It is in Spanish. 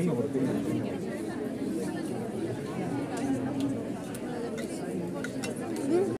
Tengo, tengo, tengo.